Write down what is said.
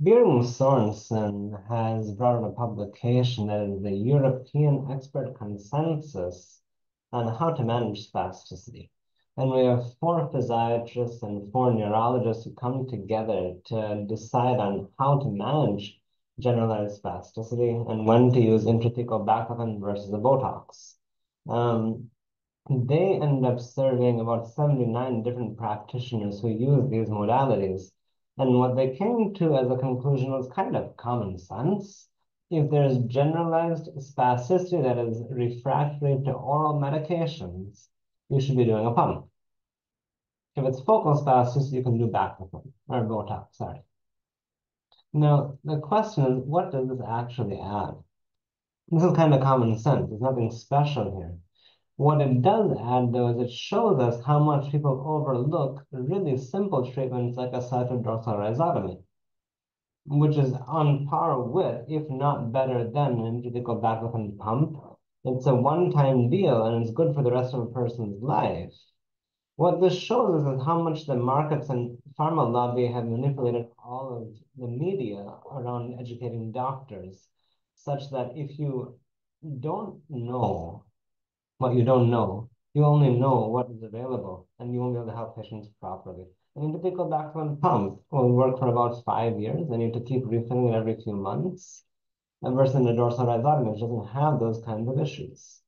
Biering-Sorensen has brought out a publication that is the European expert consensus on how to manage spasticity. And we have four physiatrists and four neurologists who come together to decide on how to manage generalized spasticity and when to use intrathecal baclofen versus the Botox. Um, they ended up surveying about 79 different practitioners who use these modalities and what they came to as a conclusion was kind of common sense. If there's generalized spasticity that is refractory to oral medications, you should be doing a pump. If it's focal spasticity, you can do back baclofen or Botox, sorry. Now, the question is, what does this actually add? This is kind of common sense. There's nothing special here. What it does add, though, is it shows us how much people overlook really simple treatments like a cytodorsal rhizotomy, which is on par with, if not better than, an intrathecal baclofen pump. It's a one-time deal, and it's good for the rest of a person's life. What this shows us is how much the markets and pharma lobby have manipulated all of the media around educating doctors, such that if you don't know what you don't know. You only know what is available, and you won't be able to help patients properly. And in particular, baclofen pump will work for about five years, and you have to keep refilling it every few months. And versus the dorsal rhizotomy, which doesn't have those kinds of issues.